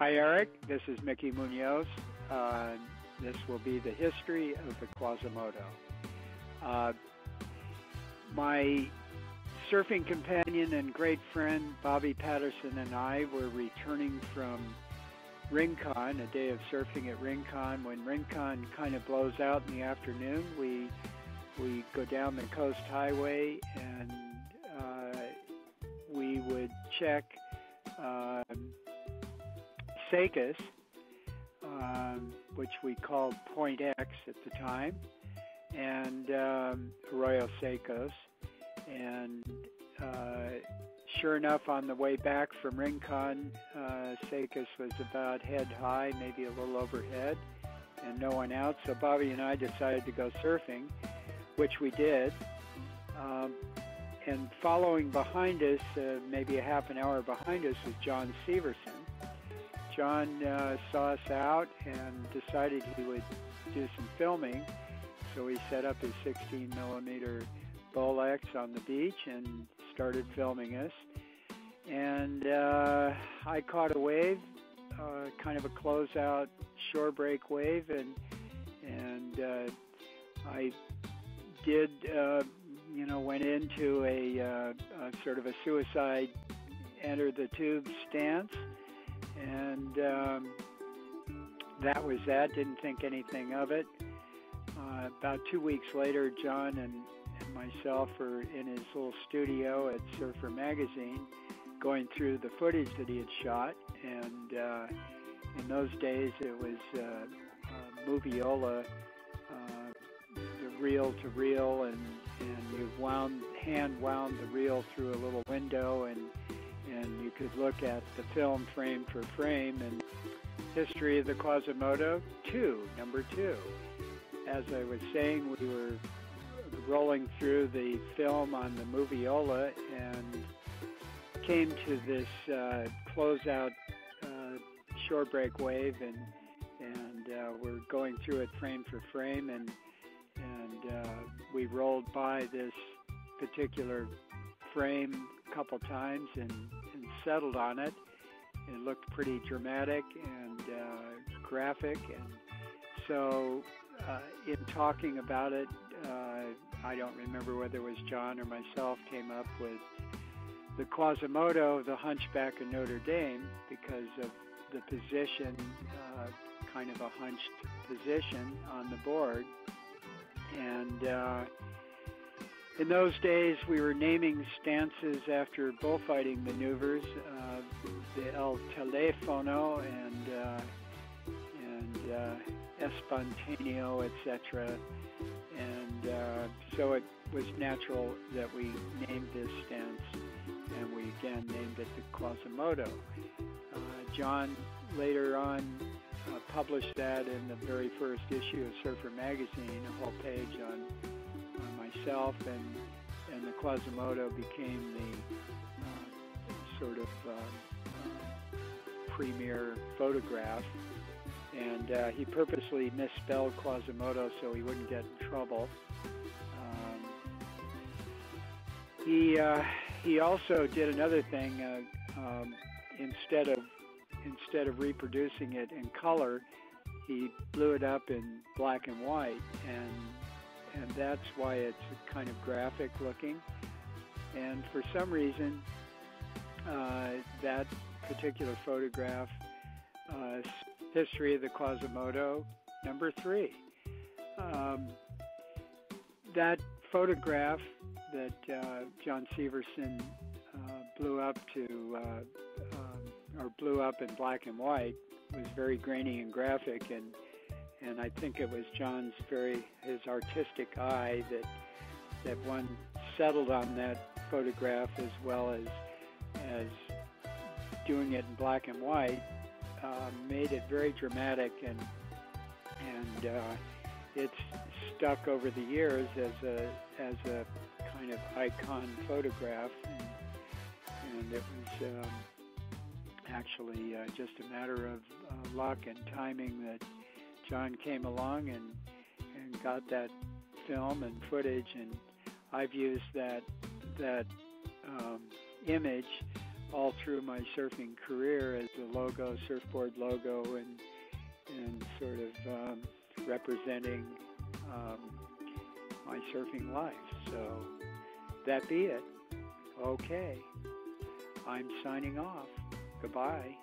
Hi, Eric. This is Mickey Munoz. Uh, this will be the history of the Quasimodo. Uh, my surfing companion and great friend Bobby Patterson and I were returning from Rincon, a day of surfing at Rincon. When Rincon kind of blows out in the afternoon, we we go down the coast highway and uh, we would check um, Secas, um, which we called Point X at the time, and um, Arroyo Secos. And uh, sure enough, on the way back from Rincon, uh, Secas was about head high, maybe a little overhead, and no one out. So Bobby and I decided to go surfing, which we did. Um, and following behind us, uh, maybe a half an hour behind us, was John Severson. John uh, saw us out and decided he would do some filming. So he set up his 16 millimeter Bolex on the beach and started filming us. And uh, I caught a wave, uh, kind of a closeout shore break wave, and and uh, I did, uh, you know, went into a, uh, a sort of a suicide enter the tube stance and um, that was that. Didn't think anything of it. Uh, about two weeks later, John and, and myself were in his little studio at Surfer Magazine, going through the footage that he had shot. And uh, in those days, it was uh, uh, Moviola, uh, the reel to reel, and and you wound hand wound the reel through a little window and and you could look at the film frame for frame and history of the Quasimodo 2, number 2. As I was saying, we were rolling through the film on the Moviola and came to this uh, closeout uh, shore break wave and and uh, we're going through it frame for frame and and uh, we rolled by this particular frame couple times and, and settled on it. It looked pretty dramatic and uh, graphic, and so uh, in talking about it, uh, I don't remember whether it was John or myself came up with the Quasimodo, the Hunchback of Notre Dame, because of the position, uh, kind of a hunched position on the board, and uh, in those days, we were naming stances after bullfighting maneuvers, uh, the El Telefono and uh, and uh, Espontáneo, etc. And uh, so it was natural that we named this stance, and we again named it the Quasimodo. Uh, John later on uh, published that in the very first issue of Surfer Magazine, a whole page on myself and and the Quasimodo became the uh, sort of uh, uh, premier photograph. And uh, he purposely misspelled Quasimodo so he wouldn't get in trouble. Um, he he also did another thing. Um, instead of instead of reproducing it in color, he blew it up in black and white and and that's why it's kind of graphic looking. And for some reason, uh, that particular photograph, uh, History of the Quasimodo, number three. Um, that photograph that uh, John Severson uh, blew up to, uh, um, or blew up in black and white, was very grainy and graphic, and and I think it was John's very his artistic eye that that one settled on that photograph as well as as doing it in black and white uh, made it very dramatic and and uh, it's stuck over the years as a as a kind of icon photograph. And, and it was um, actually uh, just a matter of uh, luck and timing that John came along and and got that film and footage, and I've used that that um, image all through my surfing career as a logo, surfboard logo, and and sort of um, representing um, my surfing life. So that be it. Okay. I'm signing off. Goodbye.